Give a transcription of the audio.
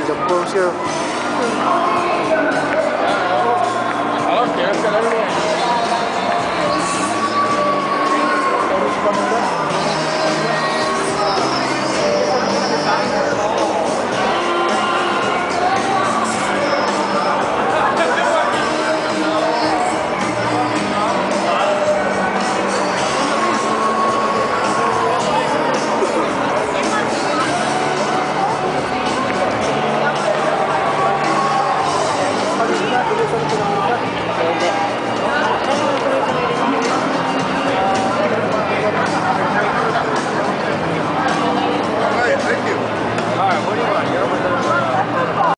这种东西。